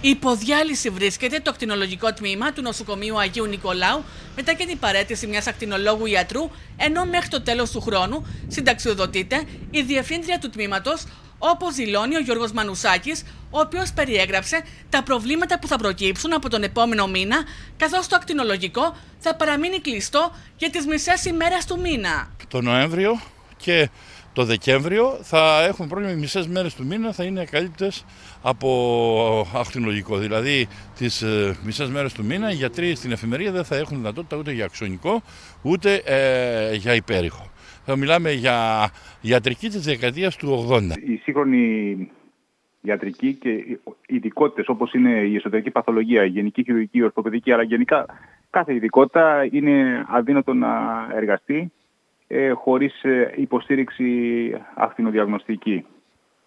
Υποδιάλυση βρίσκεται το ακτινολογικό τμήμα του νοσοκομείου Αγίου Νικολάου μετά και την παρέτηση μιας ακτινολόγου ιατρού, ενώ μέχρι το τέλος του χρόνου συνταξιοδοτείται η διευθύντρια του τμήματος, όπως δηλώνει ο Γιώργος Μανουσάκης, ο οποίος περιέγραψε τα προβλήματα που θα προκύψουν από τον επόμενο μήνα, καθώς το ακτινολογικό θα παραμείνει κλειστό για τις μισές ημέρες του μήνα. Το Νοέμβριο και το Δεκέμβριο θα έχουμε πρόβλημα, οι μισές μέρες του μήνα θα είναι καλύπτες από ακτινολογικό. Δηλαδή τις ε, μισές μέρες του μήνα οι γιατροί στην εφημερία δεν θα έχουν δυνατότητα ούτε για αξονικό ούτε ε, για υπέρηχο. Θα μιλάμε για ιατρική της δεκαετίας του 80. Η σύγχρονη ιατρική και ειδικότητες όπως είναι η εσωτερική παθολογία, η γενική χειρουργική, η ορθοπαιδική, αλλά γενικά κάθε ειδικότητα είναι αδύνατο να εργαστεί ε, χωρίς ε, υποστήριξη ακτινοδιαγνωστική.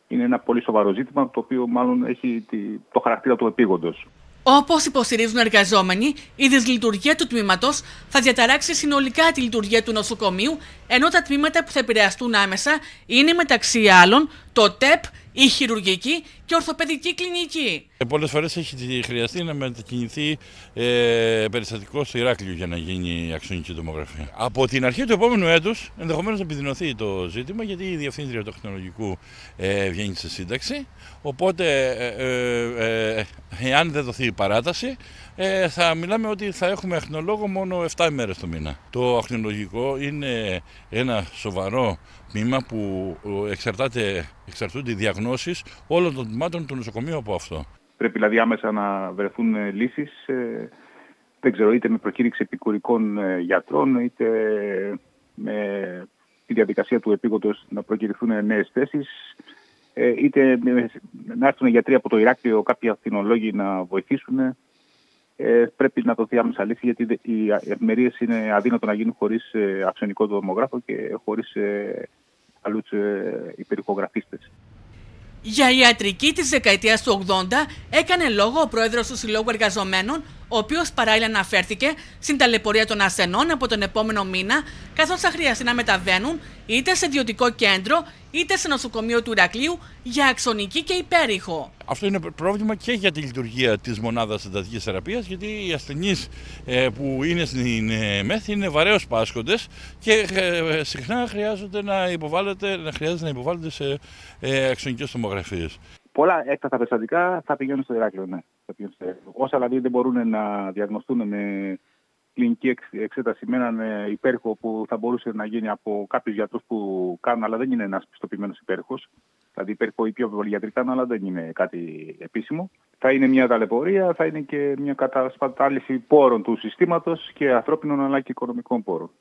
Είναι ένα πολύ σοβαρό ζήτημα το οποίο μάλλον έχει το χαρακτήρα του επίγοντος. Όπως υποστηρίζουν οι εργαζόμενοι, η δυσλειτουργία του τμήματος θα διαταράξει συνολικά τη λειτουργία του νοσοκομείου, ενώ τα τμήματα που θα επηρεαστούν άμεσα είναι μεταξύ άλλων το ΤΕΠ, η χειρουργική και ορθοπαιδική κλινική. Ε, Πολλές φορές έχει χρειαστεί να μετακινηθεί ε, περιστατικός στο Ηράκλειο για να γίνει η αξιονική τομογραφία. Από την αρχή του επόμενου έτους ενδεχομένως να επιδεινωθεί το ζήτημα γιατί η διευθύντρια του τεχνολογικού ε, βγαίνει σε σύνταξη. Οπότε, ε, ε, ε, εάν δεν δοθεί η παράταση, ε, θα μιλάμε ότι θα έχουμε αχνολόγο μόνο 7 μέρες το μήνα. Το αχνολογικό είναι ένα σοβαρό τμήμα που εξαρτάται, εξαρτούνται οι διαγνώσεις όλων των τμήματων του νοσοκομείου από αυτό. Πρέπει δηλαδή άμεσα να βρεθούν ε, λύσεις, ε, δεν ξέρω, είτε με προκήρυξη επικουρικών ε, γιατρών, είτε με τη διαδικασία του επίγοντος να προκυρηθούν νέες θέσεις, είτε να έρθουν γιατροί από το Ηράκλειο, κάποιοι αυθυνολόγοι να βοηθήσουν ε, πρέπει να δοθεί άμεσα λύση γιατί οι εφημερίες είναι αδύνατο να γίνουν χωρίς ε, αξιονικό δομογράφο και χωρίς ε, αλλούς ε, υπερηχογραφίστες. Για ιατρική της δεκαετίας του 80 έκανε λόγο ο πρόεδρος του Συλλόγου Εργαζομένων, ο οποίος παράλληλα αναφέρθηκε στην ταλαιπωρία των ασθενών από τον επόμενο μήνα, καθώς θα χρειαστεί να μεταβαίνουν είτε σε ιδιωτικό κέντρο είτε σε νοσοκομείο του Ηρακλείου για αξονική και υπέρηχο. Αυτό είναι πρόβλημα και για τη λειτουργία της μονάδας εντατικής θεραπείας, γιατί οι ασθενείς ε, που είναι στην ε, ΜΕΘ είναι βαρέως πάσχοντες και ε, συχνά χρειάζονται να, υποβάλλονται, να χρειάζεται να υποβάλλονται σε αξονικές τομογραφίες. Πολλά έκτατα περιστατικά θα πηγαίνουν στο Ηράκλειο, ναι. Όσα δηλαδή δεν μπορούν να διαγνωστούν με κλινική εξέταση με έναν ε, υπέρχο που θα μπορούσε να γίνει από κάποιους γιατρούς που κάνουν, αλλά δεν είναι ένας πιστοποιημένος υπέρχο. Δηλαδή, υπέρχο ή πιο πολυιατρικά, αλλά δεν είναι κάτι επίσημο. Θα είναι μια ταλαιπωρία, θα είναι και μια κατασπατάληση πόρων του συστήματος και ανθρώπινων αλλά και οικονομικών πόρων.